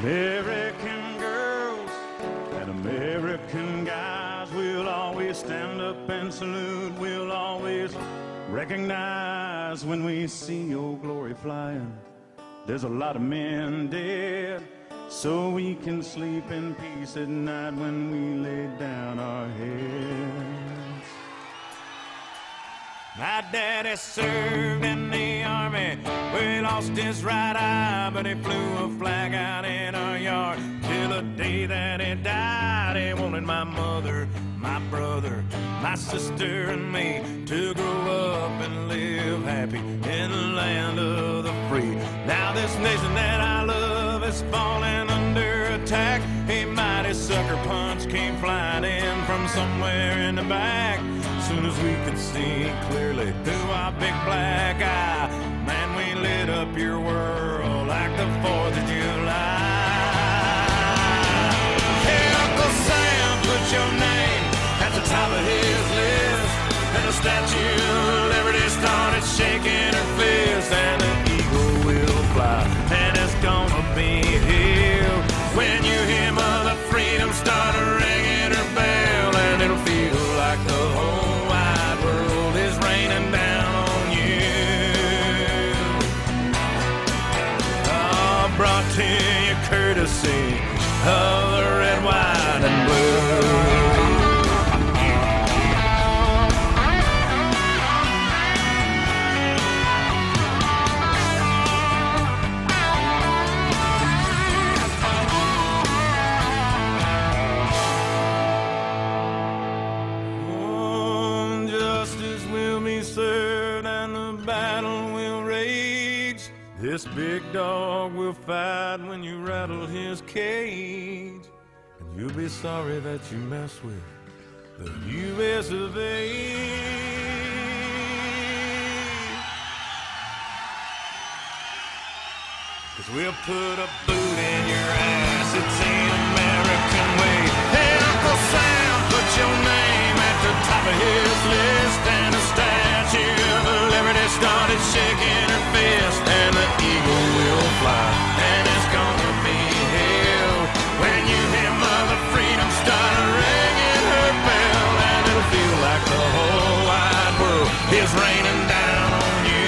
American girls and American guys will always stand up and salute. We'll always recognize when we see your glory flying. There's a lot of men dead, so we can sleep in peace at night when we lay down our heads. My daddy served lost his right eye, but he flew a flag out in our yard. Till the day that he died, he wanted my mother, my brother, my sister, and me to grow up and live happy in the land of the free. Now, this nation that I love is falling under attack. A mighty sucker punch came flying in from somewhere in the back. Soon as we could see clearly through our big black eye, your world like the 4th of July. Hey, Uncle Sam, put your name at the top of his list. And the Statue of Liberty started shaking her fist, and the eagle will fly, and it's gonna be to you courtesy of the red, white, and blue. Justice will be served and the battle. This big dog will fight when you rattle his cage. And you'll be sorry that you mess with the U.S. of A. Cause we'll put a boot in your ass. Like the whole wide world is raining down on you.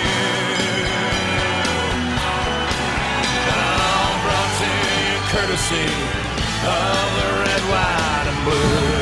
All brought to you courtesy of the red, white, and blue.